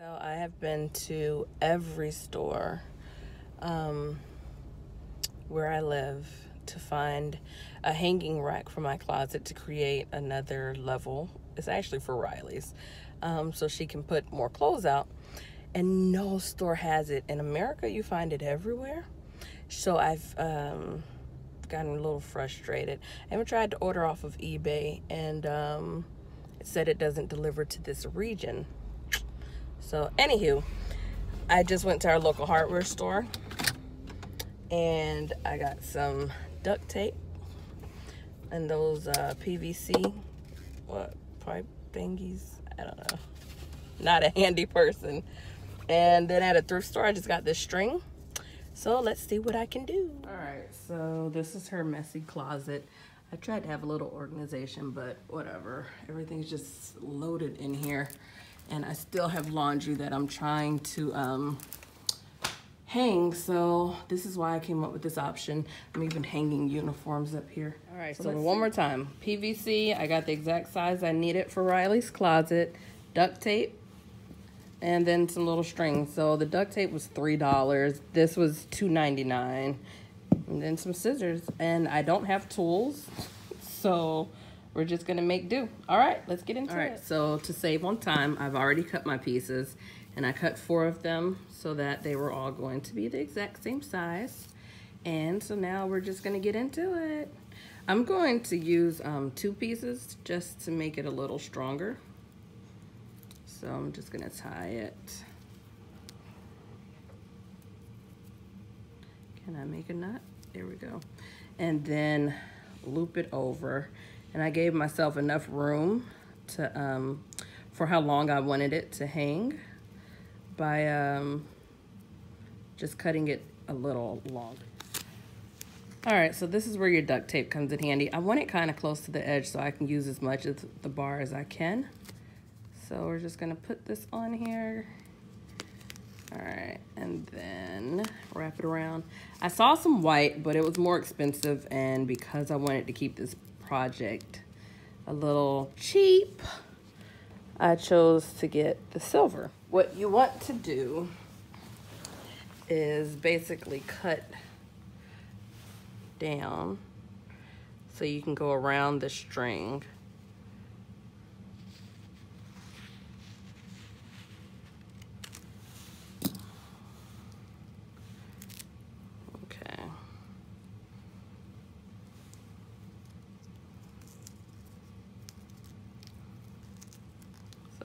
So I have been to every store um, where I live to find a hanging rack for my closet to create another level. It's actually for Riley's, um, so she can put more clothes out. And no store has it. In America, you find it everywhere. So I've um, gotten a little frustrated. I even tried to order off of eBay, and um, it said it doesn't deliver to this region. So, anywho, I just went to our local hardware store and I got some duct tape and those uh, PVC, what, pipe thingies? I don't know. Not a handy person. And then at a thrift store, I just got this string. So let's see what I can do. All right, so this is her messy closet. I tried to have a little organization, but whatever. Everything's just loaded in here and I still have laundry that I'm trying to um, hang. So this is why I came up with this option. I'm even hanging uniforms up here. All right, so, so one see. more time. PVC, I got the exact size I needed for Riley's closet. Duct tape, and then some little strings. So the duct tape was $3. This was $2.99. And then some scissors. And I don't have tools, so we're just gonna make do. All right, let's get into All right, it. so to save on time, I've already cut my pieces and I cut four of them so that they were all going to be the exact same size. And so now we're just gonna get into it. I'm going to use um, two pieces just to make it a little stronger. So I'm just gonna tie it. Can I make a knot? There we go. And then loop it over and I gave myself enough room to um, for how long I wanted it to hang by um, just cutting it a little long. All right, so this is where your duct tape comes in handy. I want it kind of close to the edge so I can use as much of the bar as I can. So we're just gonna put this on here. All right, and then wrap it around. I saw some white, but it was more expensive, and because I wanted to keep this project a little cheap, I chose to get the silver. What you want to do is basically cut down so you can go around the string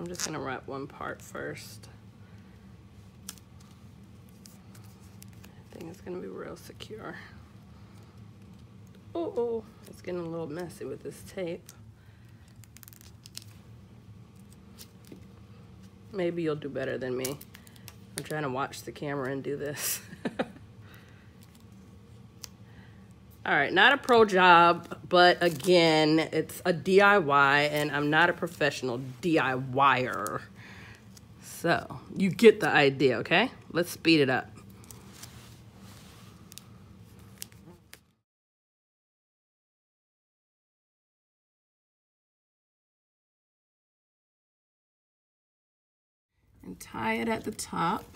I'm just gonna wrap one part first. I think it's gonna be real secure. Oh, oh, it's getting a little messy with this tape. Maybe you'll do better than me. I'm trying to watch the camera and do this. All right, not a pro job, but again, it's a DIY and I'm not a professional DIYer. So you get the idea, okay? Let's speed it up. And tie it at the top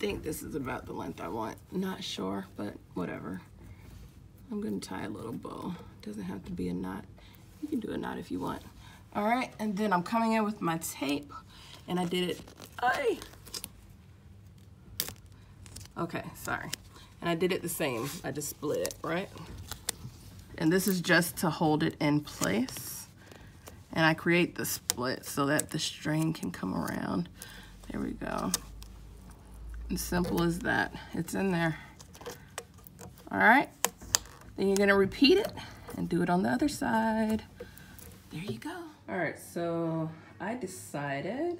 think this is about the length I want. Not sure, but whatever. I'm gonna tie a little bow. It Doesn't have to be a knot. You can do a knot if you want. All right, and then I'm coming in with my tape and I did it, ay. Okay, sorry. And I did it the same. I just split it, right? And this is just to hold it in place. And I create the split so that the string can come around. There we go. As simple as that. It's in there. All right. Then you're gonna repeat it and do it on the other side. There you go. All right, so I decided,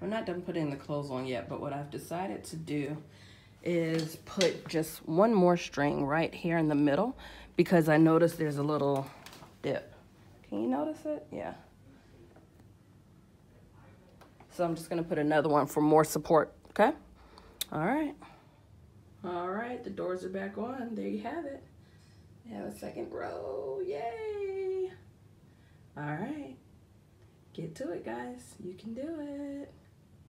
I'm not done putting the clothes on yet, but what I've decided to do is put just one more string right here in the middle because I noticed there's a little dip. Can you notice it? Yeah. So I'm just gonna put another one for more support, okay? All right. All right, the doors are back on. There you have it. We have a second row. Yay. All right. Get to it, guys. You can do it.